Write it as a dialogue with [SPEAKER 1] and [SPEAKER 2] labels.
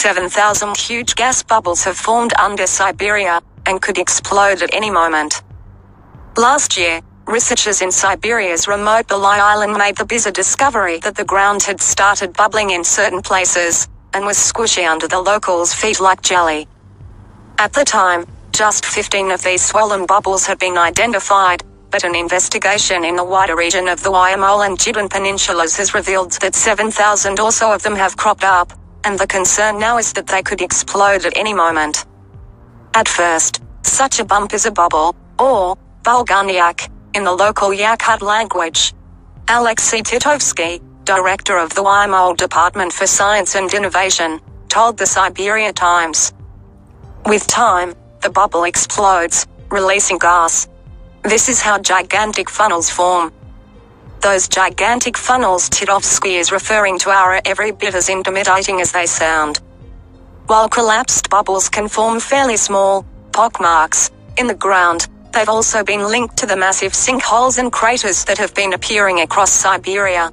[SPEAKER 1] 7,000 huge gas bubbles have formed under Siberia and could explode at any moment. Last year, researchers in Siberia's remote Bely Island made the bizarre discovery that the ground had started bubbling in certain places and was squishy under the locals' feet like jelly. At the time, just 15 of these swollen bubbles had been identified, but an investigation in the wider region of the Yamal and Gydan peninsulas has revealed that 7,000 or so of them have cropped up, and the concern now is that they could explode at any moment. At first, such a bump is a bubble, or bulgunyakh, in the local Yakut language. Alexey Titovsky, director of the Yamal Department for Science and Innovation, told the Siberia Times. With time, the bubble explodes, releasing gas. This is how gigantic funnels form. Those gigantic funnels Titovsky is referring to are every bit as intimidating as they sound. While collapsed bubbles can form fairly small, pockmarks, in the ground, they've also been linked to the massive sinkholes and craters that have been appearing across Siberia.